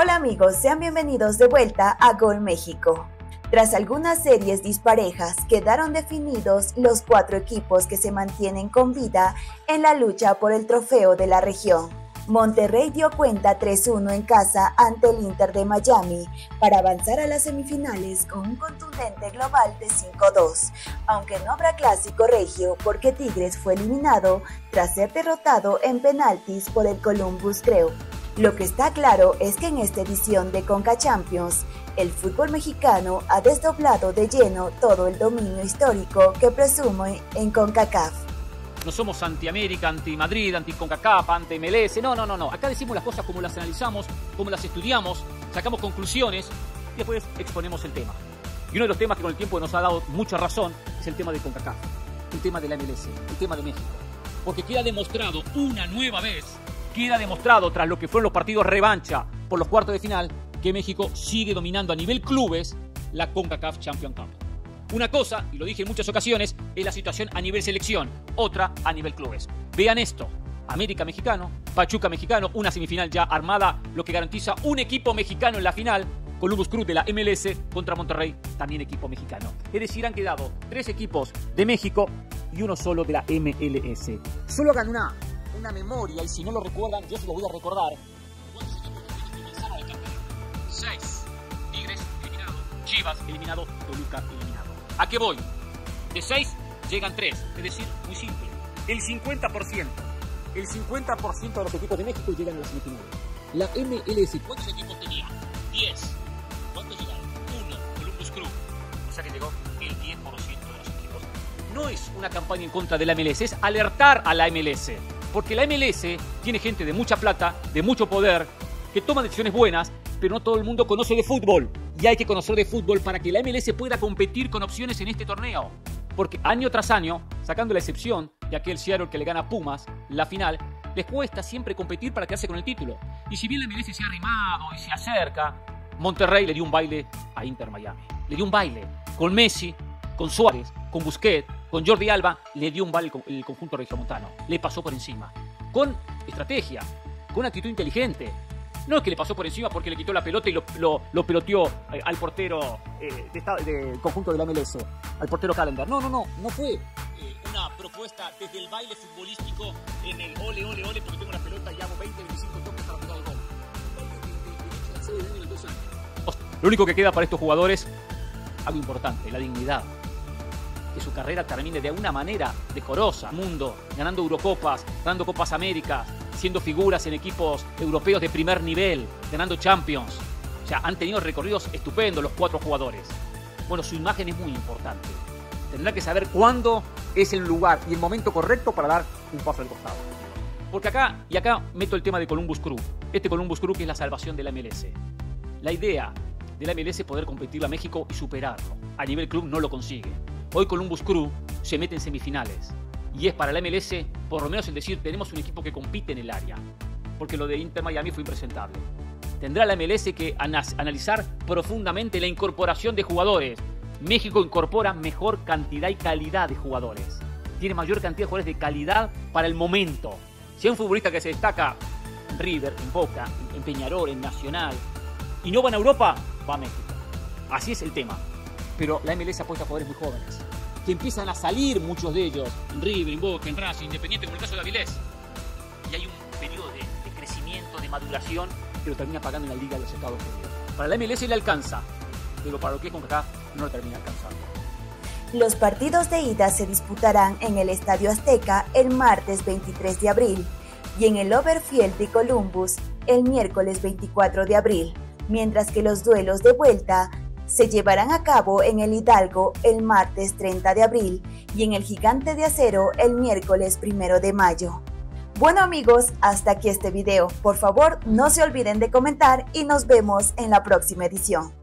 Hola amigos, sean bienvenidos de vuelta a Gol México. Tras algunas series disparejas, quedaron definidos los cuatro equipos que se mantienen con vida en la lucha por el trofeo de la región. Monterrey dio cuenta 3-1 en casa ante el Inter de Miami para avanzar a las semifinales con un contundente global de 5-2, aunque no habrá clásico regio porque Tigres fue eliminado tras ser derrotado en penaltis por el Columbus Crew. Lo que está claro es que en esta edición de Conca Champions, el fútbol mexicano ha desdoblado de lleno todo el dominio histórico que presume en CONCACAF. No somos anti-América, anti-Madrid, anti-CONCACAF, anti-MLS. No, no, no, no. Acá decimos las cosas como las analizamos, como las estudiamos, sacamos conclusiones y después exponemos el tema. Y uno de los temas que con el tiempo nos ha dado mucha razón es el tema de CONCACAF, el tema de la MLS, el tema de México. Porque queda demostrado una nueva vez queda demostrado tras lo que fueron los partidos revancha por los cuartos de final que México sigue dominando a nivel clubes la CONCACAF Champions Cup. Una cosa, y lo dije en muchas ocasiones, es la situación a nivel selección, otra a nivel clubes. Vean esto, América mexicano, Pachuca mexicano, una semifinal ya armada, lo que garantiza un equipo mexicano en la final, Columbus Cruz de la MLS contra Monterrey, también equipo mexicano. Es decir, han quedado tres equipos de México y uno solo de la MLS. Solo ganó una una memoria, y si no lo recuerdan, yo se lo voy a recordar. Seis. Tigres eliminado, Chivas eliminado, Toluca eliminado. ¿A qué voy? De seis llegan tres, es decir, muy simple. El 50%, el 50% de los equipos de México llegan a la semifinal. La MLS, ¿cuántos equipos tenía? 10. ¿Cuántos llegaron? Uno, Columbus Crew. O sea que llegó el 10% de los equipos. No es una campaña en contra de la MLS, es alertar a la MLS. Porque la MLS tiene gente de mucha plata, de mucho poder, que toma decisiones buenas, pero no todo el mundo conoce de fútbol. Y hay que conocer de fútbol para que la MLS pueda competir con opciones en este torneo. Porque año tras año, sacando la excepción de aquel Seattle que le gana a Pumas, la final, les cuesta siempre competir para quedarse con el título. Y si bien la MLS se ha arrimado y se acerca, Monterrey le dio un baile a Inter Miami. Le dio un baile con Messi, con Suárez, con Busquets, con Jordi Alba, le dio un baile el conjunto regiomontano. Le pasó por encima. Con estrategia, con actitud inteligente. No es que le pasó por encima porque le quitó la pelota y lo, peloteó eh, al portero eh, del conjunto de la MLS, al portero Calendar. No, no, no, no fue eh, una propuesta desde el baile futbolístico en el ole, ole, ole, porque tengo la pelota y hago 20, 25 toques para pegar el gol. Lo único que queda para estos jugadores, algo importante, la dignidad su carrera termine de una manera decorosa, mundo, ganando Eurocopas, ganando Copas Américas, siendo figuras en equipos europeos de primer nivel, ganando Champions. O sea, han tenido recorridos estupendos los cuatro jugadores. Bueno, su imagen es muy importante. Tendrá que saber cuándo es el lugar y el momento correcto para dar un paso al costado. Porque acá, y acá meto el tema de Columbus Crew. Este Columbus Crew que es la salvación de la MLS. La idea de la MLS es poder competir a México y superarlo. A nivel club no lo consigue. Hoy Columbus Crew se mete en semifinales. Y es para la MLS, por lo menos el decir, tenemos un equipo que compite en el área. Porque lo de Inter Miami fue impresentable. Tendrá la MLS que analizar profundamente la incorporación de jugadores. México incorpora mejor cantidad y calidad de jugadores. Tiene mayor cantidad de jugadores de calidad para el momento. Si hay un futbolista que se destaca en River, en Boca, en Peñarol, en Nacional, y no va a Europa, va a México. Así es el tema pero la MLS apuesta a jugadores muy jóvenes, que empiezan a salir muchos de ellos, en River, en Boca, en Racing, Independiente, como el caso de Avilés. Y hay un periodo de, crecimiento, de maduración, que lo termina pagando en la Liga de los Estados Unidos. Para la MLS le alcanza, pero para lo que es CONCACAF no lo termina alcanzando. Los partidos de ida se disputarán en el Estadio Azteca el martes 23 de abril y en el Overfield de Columbus el miércoles 24 de abril, mientras que los duelos de vuelta se llevarán a cabo en el Hidalgo el martes 30 de abril y en el Gigante de Acero el miércoles 1 de mayo. Bueno amigos, hasta aquí este video. Por favor, no se olviden de comentar y nos vemos en la próxima edición.